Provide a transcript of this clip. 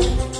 you